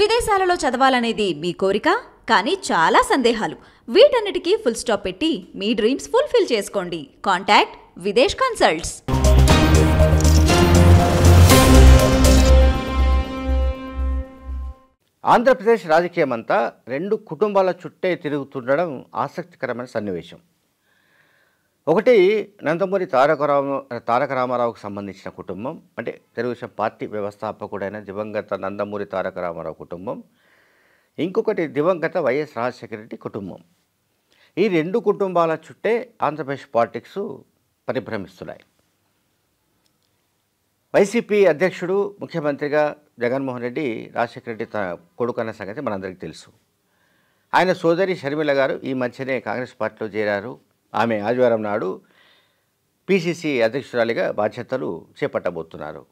విదేశాలలో చదవాలనేది మీ కోరిక కానీ చాలా సందేహాలు. వీటన్నిటికీ ఫుల్ స్టాప్ పెట్టి మీ డ్రీమ్స్ ఫుల్ఫిల్ చేసుకోండి. కాంటాక్ట్ విదేశ్ కన్సల్ట్స్ ఆంధ్రప్రదేశ్ రాజకీయమంతా రెండు కుటుంబాల చుట్టే తిరుగుతుండడం ఆసక్తికరమైన సన్నివేశం. ఒకటి నందమూరి తారక రామ తారక రామారావుకు సంబంధించిన కుటుంబం అంటే తెలుగుదేశం పార్టీ వ్యవస్థాపకుడైన దివంగత నందమూరి తారక రామారావు కుటుంబం. ఇంకొకటి దివంగత వైఎస్ రాజశేఖర రెడ్డి కుటుంబం. ఈ రెండు కుటుంబాల చుట్టే ఆంధ్రప్రదేశ్ పాలిటిక్స్ పరిభ్రమిస్తున్నాయి. వైసీపీ అధ్యక్షుడు ముఖ్యమంత్రిగా జగన్మోహన్ రెడ్డి రాజశేఖర రెడ్డి తన కొడుకు అన్న సంగతి మనందరికీ తెలుసు. ఆయన సోదరి షర్మిల గారు ఈ మధ్యనే కాంగ్రెస్ పార్టీలో చేరారు. ఆమె ఆదివారం నాడు పిసిసి అధ్యక్షురాలిగా బాధ్యతలు చేపట్టబోతున్నారు.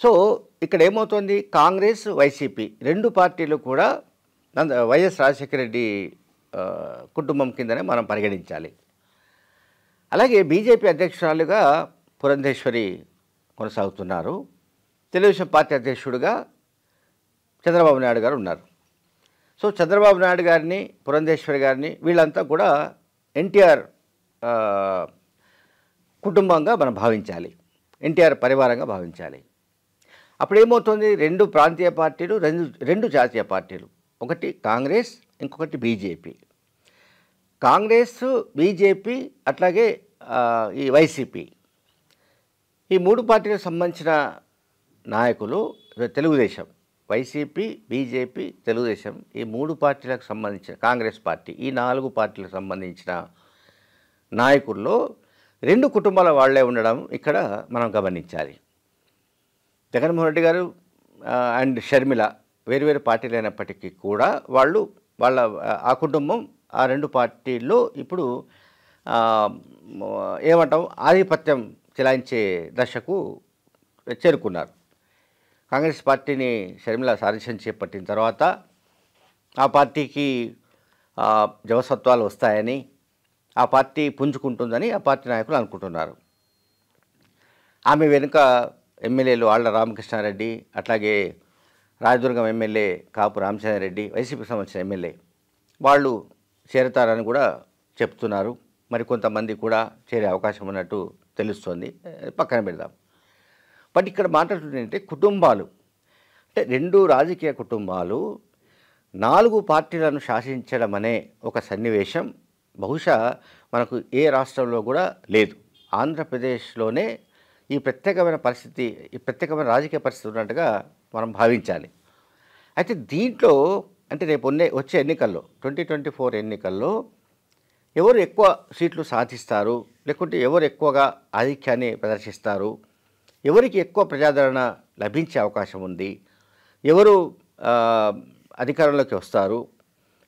సో ఇక్కడ ఏమవుతోంది? కాంగ్రెస్ వైసీపీ రెండు పార్టీలు కూడా నంద వైఎస్ రాజశేఖర రెడ్డి కుటుంబం కిందనే మనం పరిగణించాలి. అలాగే బీజేపీ అధ్యక్షురాలుగా పురంధేశ్వరి కొనసాగుతున్నారు. తెలుగుదేశం పార్టీ అధ్యక్షుడిగా చంద్రబాబు నాయుడు గారు ఉన్నారు. సో చంద్రబాబు నాయుడు గారిని పురంధేశ్వరి గారిని వీళ్ళంతా కూడా ఎన్టీఆర్ కుటుంబంగా మనం భావించాలి. ఎన్టీఆర్ పరివారంగా భావించాలి. అప్పుడు ఏమవుతుంది రెండు ప్రాంతీయ పార్టీలు రెండు రెండు జాతీయ పార్టీలు. ఒకటి కాంగ్రెస్ ఇంకొకటి బీజేపీ. కాంగ్రెస్ బీజేపీ అట్లాగే ఈ వైసీపీ. ఈ మూడు పార్టీలకు సంబంధించిన నాయకులు తెలుగుదేశం. వైసీపీ బీజేపీ తెలుగుదేశం ఈ మూడు పార్టీలకు సంబంధించిన కాంగ్రెస్ పార్టీ ఈ నాలుగు పార్టీలకు సంబంధించిన నాయకుల్లో రెండు కుటుంబాల వాళ్ళే ఉండడం ఇక్కడ మనం గమనించాలి. జగన్మోహన్ రెడ్డి గారు అండ్ షర్మిల వేరు వేరు పార్టీలు అయినప్పటికీ కూడా వాళ్ళు వాళ్ళ ఆ కుటుంబం ఆ రెండు పార్టీల్లో ఇప్పుడు ఏమంటాం ఆధిపత్యం చెలాయించే దశకు చేరుకున్నారు. కాంగ్రెస్ పార్టీని షర్మిల సారథ్యం చేపట్టిన తర్వాత ఆ పార్టీకి జవసత్వాలు వస్తాయని ఆ పార్టీ పుంజుకుంటుందని ఆ పార్టీ నాయకులు అనుకుంటున్నారు. ఆమె వెనుక ఎమ్మెల్యేలు ఆళ్ళ రామకృష్ణారెడ్డి అట్లాగే రాయదుర్గం ఎమ్మెల్యే కాపు రామచంద్రారెడ్డి వైసీపీకి సంబంధించిన ఎమ్మెల్యే వాళ్ళు చేరతారని కూడా చెప్తున్నారు. మరి కొంతమంది కూడా చేరే అవకాశం ఉన్నట్టు తెలుస్తోంది. పక్కన పెడదాం. బట్ ఇక్కడ మాట్లాడుతుంటే కుటుంబాలు. అంటే రెండు రాజకీయ కుటుంబాలు నాలుగు పార్టీలను శాసించడం అనే ఒక సన్నివేశం బహుశా మనకు ఏ రాష్ట్రంలో కూడా లేదు. ఆంధ్రప్రదేశ్లోనే ఈ ప్రత్యేకమైన పరిస్థితి ఈ ప్రత్యేకమైన రాజకీయ పరిస్థితి ఉన్నట్టుగా మనం భావించాలి. అయితే దీంట్లో అంటే రేపు ఉన్నే వచ్చే ఎన్నికల్లో ట్వంటీ ట్వంటీ ఫోర్ ఎన్నికల్లో ఎవరు ఎక్కువ సీట్లు సాధిస్తారు? లేకుంటే ఎవరు ఎక్కువగా ఆధిక్యాన్ని ప్రదర్శిస్తారు? ఎవరికి ఎక్కువ ప్రజాదరణ లభించే అవకాశం ఉంది? ఎవరు అధికారంలోకి వస్తారు?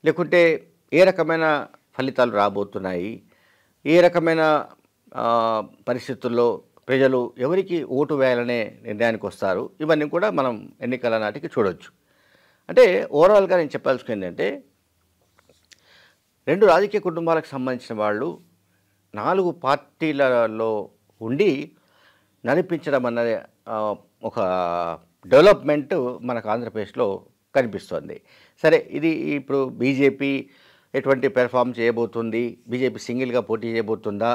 లేకుంటే ఏ రకమైన ఫలితాలు రాబోతున్నాయి? ఏ రకమైన పరిస్థితుల్లో ప్రజలు ఎవరికి ఓటు వేయాలనే నిర్ణయానికి వస్తారు? ఇవన్నీ కూడా మనం ఎన్నికల నాటికి చూడవచ్చు అంటే ఓవరాల్గా నేను చెప్పాల్సింది ఏంటంటే రెండు రాజకీయ కుటుంబాలకు సంబంధించిన వాళ్ళు నాలుగు పార్టీలలో ఉండి నడిపించడం అన్నది ఒక డెవలప్మెంట్ మనకు ఆంధ్రప్రదేశ్లో కనిపిస్తోంది. సరే ఇది ఇప్పుడు బీజేపీ ఎటువంటి పెర్ఫామ్ చేయబోతుంది? బీజేపీ సింగిల్గా పోటీ చేయబోతుందా?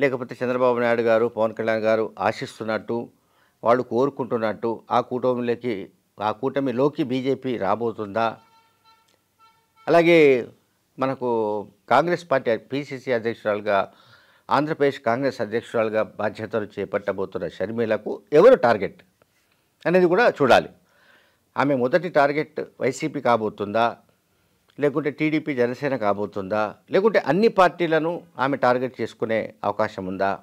లేకపోతే చంద్రబాబు నాయుడు గారు పవన్ కళ్యాణ్ గారు ఆశిస్తున్నట్టు వాళ్ళు కోరుకుంటున్నట్టు ఆ కూటమిలోకి ఆ కూటమిలోకి బీజేపీ రాబోతుందా? అలాగే మనకు కాంగ్రెస్ పార్టీ పిసిసి అధ్యక్షురాలుగా ఆంధ్రప్రదేశ్ కాంగ్రెస్ అధ్యక్షురాలుగా బాధ్యతలు చేపట్టబోతున్న షర్మిలకు ఎవరు టార్గెట్ అనేది కూడా చూడాలి. ఆమె మొదటి టార్గెట్ వైసీపీ కాబోతుందా? లేకుంటే టీడీపీ జనసేన కాబోతుందా? లేకుంటే అన్ని పార్టీలను ఆమె టార్గెట్ చేసుకునే అవకాశం ఉందా?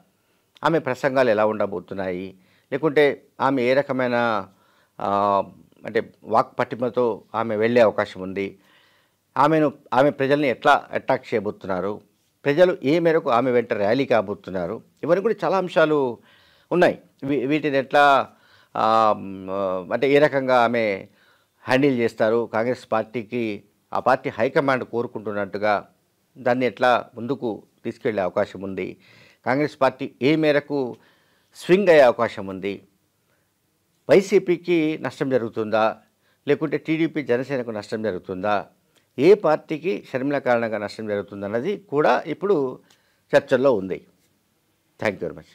ఆమె ప్రసంగాలు ఎలా ఉండబోతున్నాయి? లేకుంటే ఆమె ఏ రకమైన అంటే వాక్ పట్టిమతో ఆమె వెళ్ళే అవకాశం ఉంది? ఆమెను ఆమె ప్రజల్ని ఎట్లా అట్రాక్ట్ చేయబోతున్నారు? ప్రజలు ఏ మేరకు ఆమె వెంట ర్యాలీ కాబోతున్నారు? ఇవన్నీ కూడా చాలా అంశాలు ఉన్నాయి. వీ- వీటిని ఎట్లా అంటే ఏ రకంగా ఆమె హ్యాండిల్ చేస్తారు? కాంగ్రెస్ పార్టీకి ఆ పార్టీ హైకమాండ్ కోరుకుంటున్నట్టుగా దాన్ని ఎట్లా ముందుకు తీసుకెళ్ళే అవకాశం ఉంది? కాంగ్రెస్ పార్టీ ఏ మేరకు స్వింగ్ అయ్యే అవకాశం ఉంది? వైసీపీకి నష్టం జరుగుతుందా? లేకుంటే టీడీపీ జనసేనకు నష్టం జరుగుతుందా? ఏ పార్టీకి షర్మిల కారణంగా నష్టం జరుగుతుందన్నది కూడా ఇప్పుడు చర్చల్లో ఉంది. Thank you very much